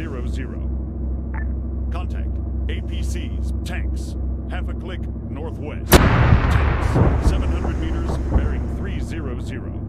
300. Contact APCs, tanks. Half a click northwest. Tanks, 700 meters, bearing 300.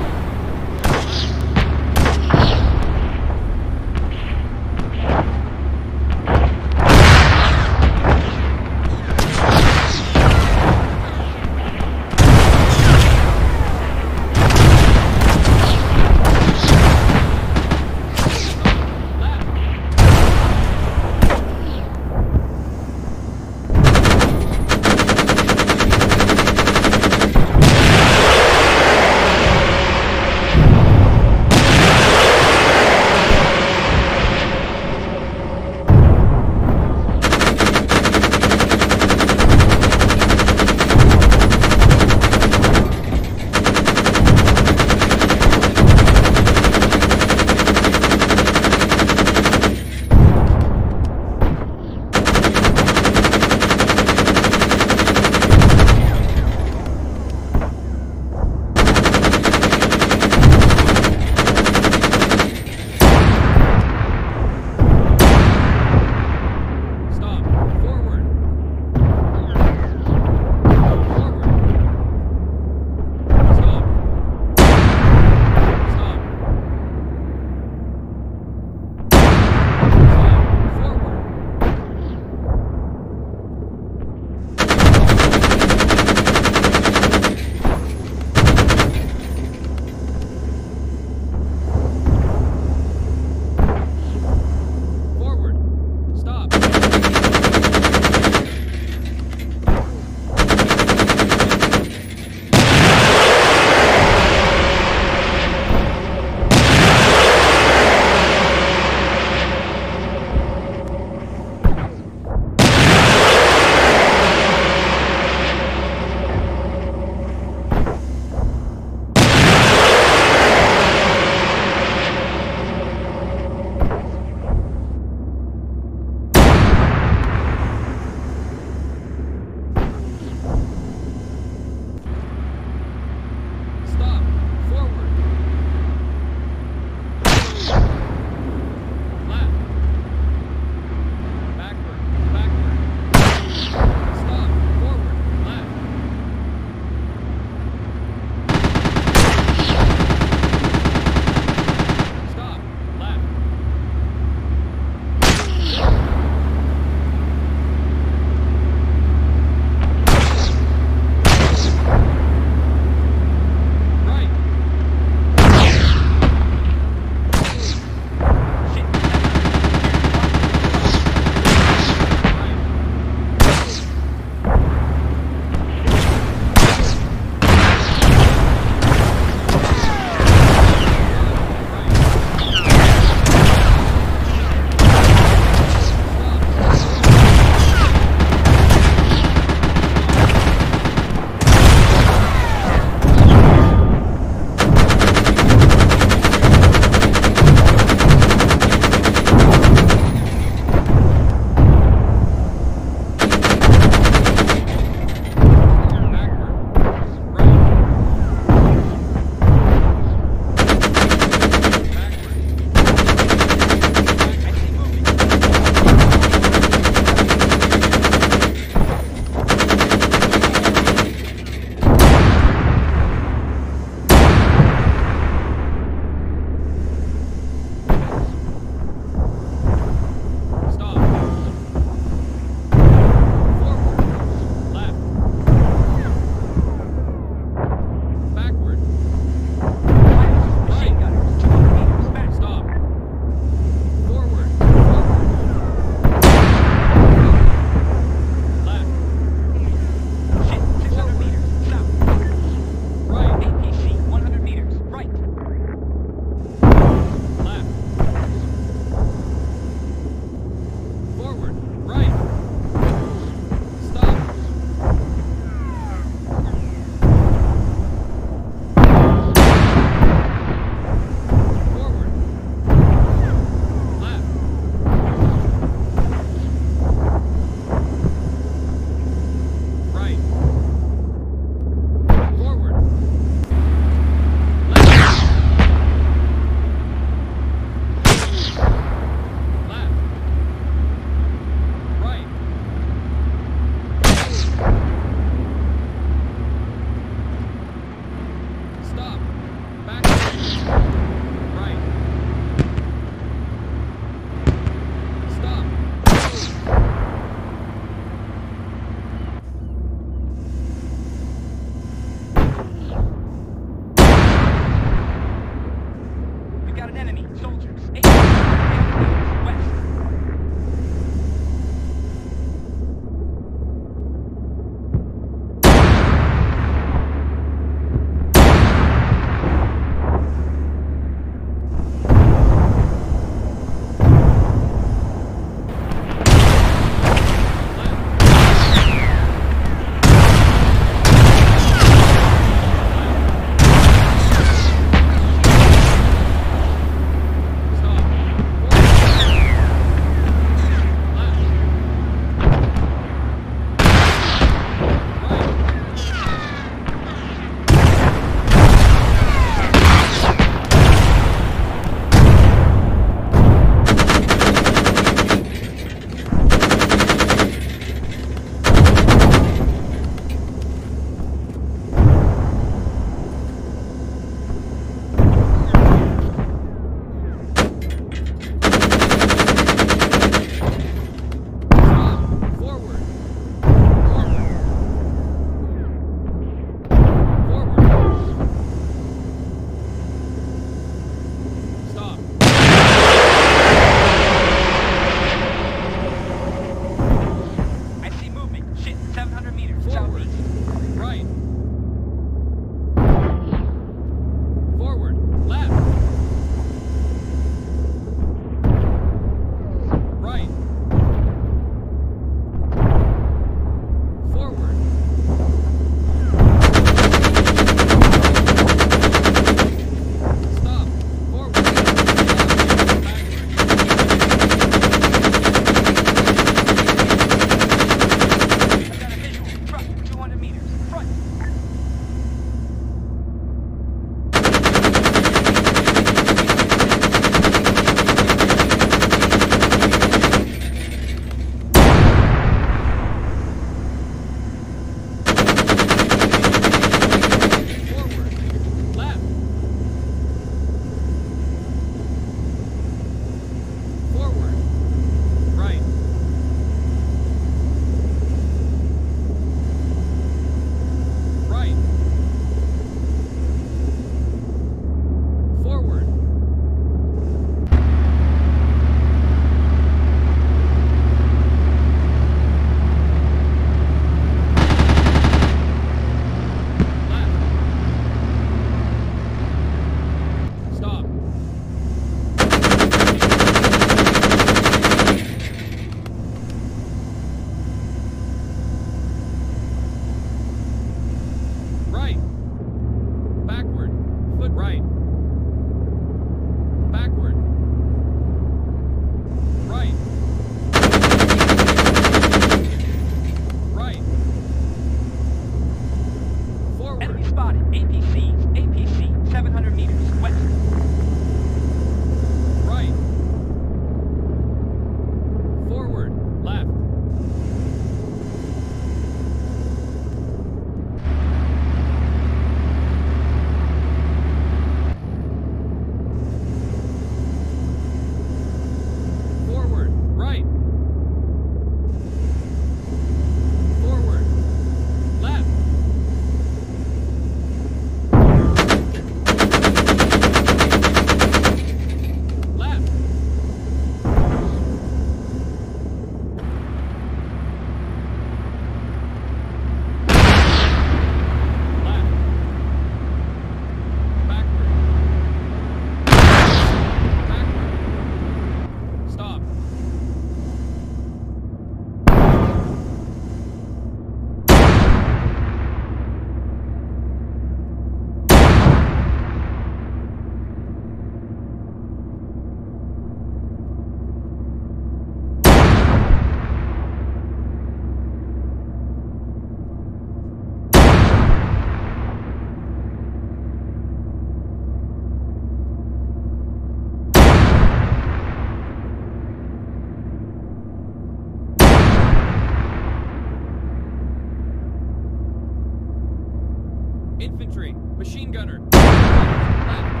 Infantry, machine gunner. Left.